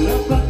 Love.